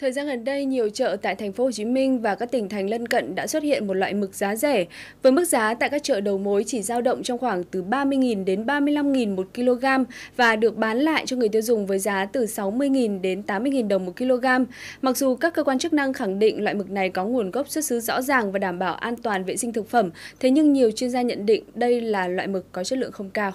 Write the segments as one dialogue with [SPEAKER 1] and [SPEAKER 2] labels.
[SPEAKER 1] Thời gian gần đây, nhiều chợ tại thành phố Hồ Chí Minh và các tỉnh thành lân cận đã xuất hiện một loại mực giá rẻ, với mức giá tại các chợ đầu mối chỉ dao động trong khoảng từ 30.000 đến 35.000 một kg và được bán lại cho người tiêu dùng với giá từ 60.000 đến 80.000 đồng một kg. Mặc dù các cơ quan chức năng khẳng định loại mực này có nguồn gốc xuất xứ rõ ràng và đảm bảo an toàn vệ sinh thực phẩm, thế nhưng nhiều chuyên gia nhận định đây là loại mực có chất lượng không cao.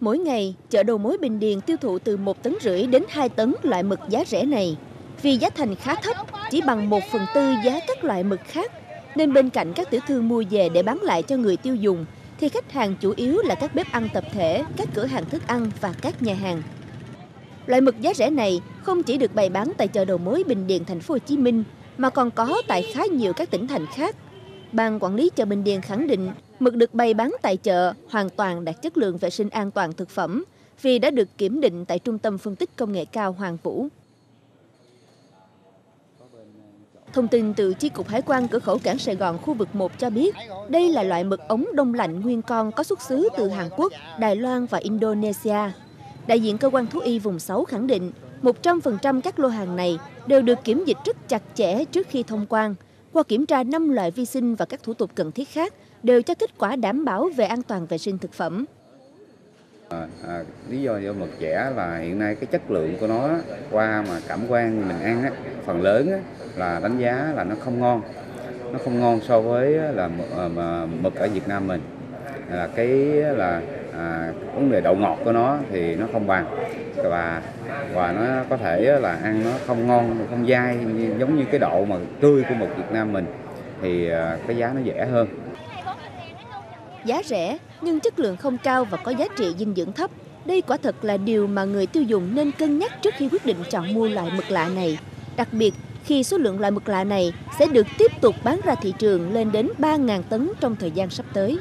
[SPEAKER 2] Mỗi ngày, chợ đầu mối Bình Điền tiêu thụ từ 1 tấn rưỡi đến 2 tấn loại mực giá rẻ này. Vì giá thành khá thấp, chỉ bằng 1 phần tư giá các loại mực khác, nên bên cạnh các tiểu thương mua về để bán lại cho người tiêu dùng, thì khách hàng chủ yếu là các bếp ăn tập thể, các cửa hàng thức ăn và các nhà hàng. Loại mực giá rẻ này không chỉ được bày bán tại chợ đầu mối Bình Điền thành phố Hồ Chí Minh mà còn có tại khá nhiều các tỉnh thành khác Ban quản lý chợ Bình Điền khẳng định mực được bày bán tại chợ hoàn toàn đạt chất lượng vệ sinh an toàn thực phẩm vì đã được kiểm định tại Trung tâm Phân tích Công nghệ cao Hoàng Vũ. Thông tin từ Chi cục Hải quan cửa khẩu cảng Sài Gòn khu vực 1 cho biết, đây là loại mực ống đông lạnh nguyên con có xuất xứ từ Hàn Quốc, Đài Loan và Indonesia. Đại diện cơ quan thú y vùng 6 khẳng định, 100% các lô hàng này đều được kiểm dịch rất chặt chẽ trước khi thông quan, qua kiểm tra 5 loại vi sinh và các thủ tục cần thiết khác đều cho kết quả đảm bảo về an toàn vệ sinh thực phẩm.
[SPEAKER 3] À, à, lý do do mực chẻ là hiện nay cái chất lượng của nó qua mà cảm quan mình ăn á, phần lớn á, là đánh giá là nó không ngon nó không ngon so với là à, mực ở Việt Nam mình là cái là à, vấn đề độ ngọt của nó thì nó không bằng. Và và nó có thể là ăn nó không ngon không dai giống như cái độ mà tươi của mực Việt Nam mình thì à, cái giá nó rẻ hơn.
[SPEAKER 2] Giá rẻ nhưng chất lượng không cao và có giá trị dinh dưỡng thấp. Đây quả thật là điều mà người tiêu dùng nên cân nhắc trước khi quyết định chọn mua loại mực lạ này. Đặc biệt khi số lượng loại mực lạ này sẽ được tiếp tục bán ra thị trường lên đến 3.000 tấn trong thời gian sắp tới.